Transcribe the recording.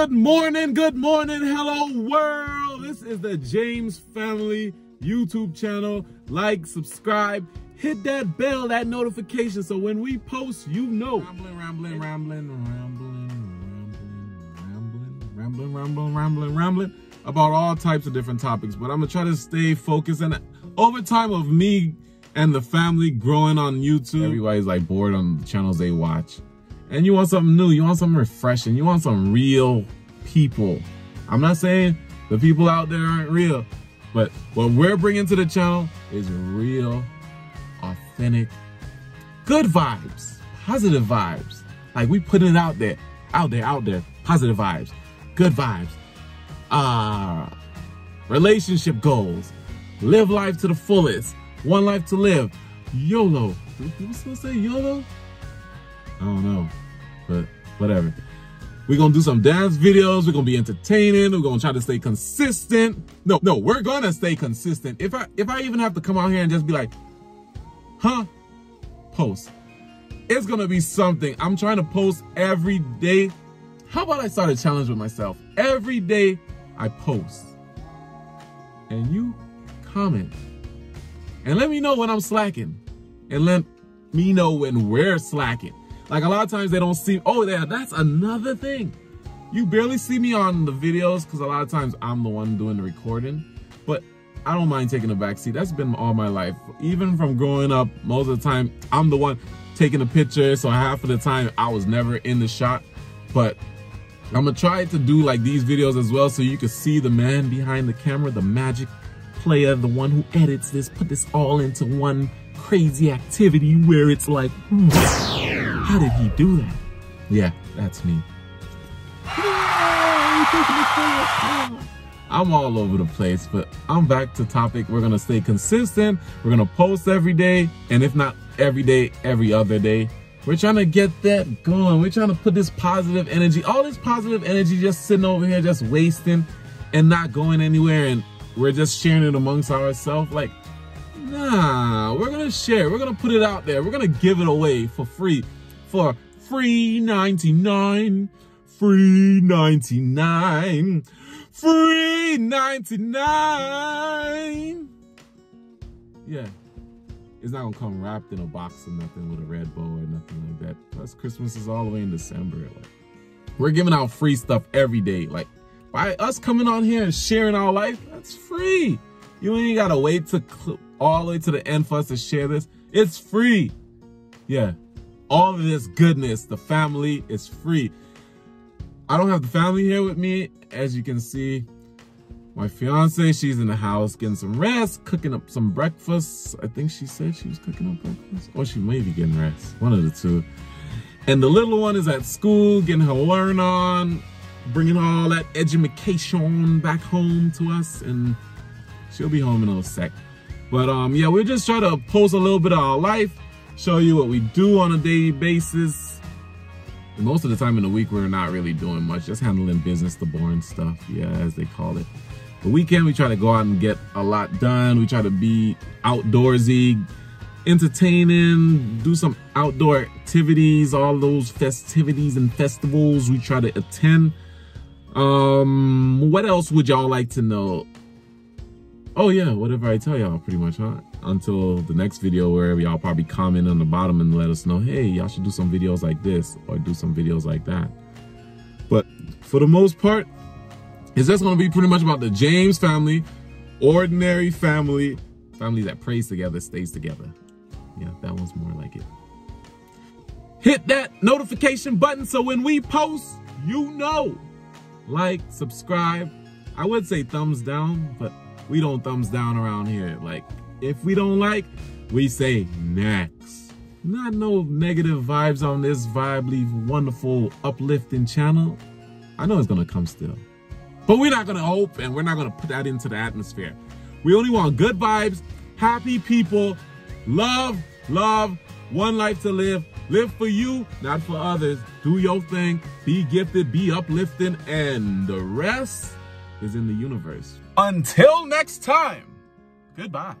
Good morning, good morning, hello world. This is the James Family YouTube channel. Like, subscribe, hit that bell, that notification, so when we post, you know. Rambling, rambling, rambling, rambling, rambling, rambling, rambling, rambling, rambling, rambling about all types of different topics. But I'm gonna try to stay focused. And over time of me and the family growing on YouTube, everybody's like bored on the channels they watch and you want something new, you want something refreshing, you want some real people. I'm not saying the people out there aren't real, but what we're bringing to the channel is real, authentic, good vibes, positive vibes. Like we putting it out there, out there, out there, positive vibes, good vibes. Uh, relationship goals, live life to the fullest, one life to live, YOLO. Do people still say YOLO? I don't know, but whatever. We're gonna do some dance videos. We're gonna be entertaining. We're gonna try to stay consistent. No, no, we're gonna stay consistent. If I if I even have to come out here and just be like, huh, post. It's gonna be something. I'm trying to post every day. How about I start a challenge with myself? Every day I post. And you comment. And let me know when I'm slacking. And let me know when we're slacking. Like a lot of times they don't see, oh yeah, that's another thing. You barely see me on the videos because a lot of times I'm the one doing the recording, but I don't mind taking a backseat. That's been all my life. Even from growing up, most of the time, I'm the one taking a picture. So half of the time I was never in the shot, but I'm gonna try to do like these videos as well so you can see the man behind the camera, the magic player, the one who edits this, put this all into one crazy activity where it's like, hmm, how did he do that? Yeah, that's me. I'm all over the place, but I'm back to topic. We're gonna stay consistent. We're gonna post every day, and if not every day, every other day. We're trying to get that going. We're trying to put this positive energy, all this positive energy just sitting over here, just wasting and not going anywhere. And we're just sharing it amongst ourselves. Like, nah, we're gonna share. We're gonna put it out there. We're gonna give it away for free for free 99, free 99, free 99. Yeah. It's not gonna come wrapped in a box or nothing with a red bow or nothing like that. Plus Christmas is all the way in December. Like, we're giving out free stuff every day. Like by us coming on here and sharing our life, that's free. You ain't gotta wait to all the way to the end for us to share this. It's free. Yeah all of this goodness, the family is free. I don't have the family here with me. As you can see, my fiance, she's in the house getting some rest, cooking up some breakfast. I think she said she was cooking up breakfast. Or she may be getting rest, one of the two. And the little one is at school, getting her learn on, bringing all that education back home to us. And she'll be home in a sec. But um, yeah, we're just trying to post a little bit of our life show you what we do on a daily basis. And most of the time in the week, we're not really doing much, just handling business, the boring stuff, yeah, as they call it. The weekend, we try to go out and get a lot done. We try to be outdoorsy, entertaining, do some outdoor activities, all those festivities and festivals we try to attend. Um, what else would y'all like to know? Oh yeah, whatever I tell y'all pretty much, huh? until the next video where y'all probably comment on the bottom and let us know, hey, y'all should do some videos like this or do some videos like that. But for the most part, it's just gonna be pretty much about the James family, ordinary family, family that prays together, stays together. Yeah, that one's more like it. Hit that notification button so when we post, you know. Like, subscribe. I would say thumbs down, but we don't thumbs down around here. Like, if we don't like, we say next. Not no negative vibes on this vibely, wonderful, uplifting channel. I know it's gonna come still. But we're not gonna hope and we're not gonna put that into the atmosphere. We only want good vibes, happy people, love, love, one life to live. Live for you, not for others. Do your thing, be gifted, be uplifting, and the rest is in the universe. Until next time, goodbye.